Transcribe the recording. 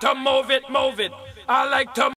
to move it, move it. I like to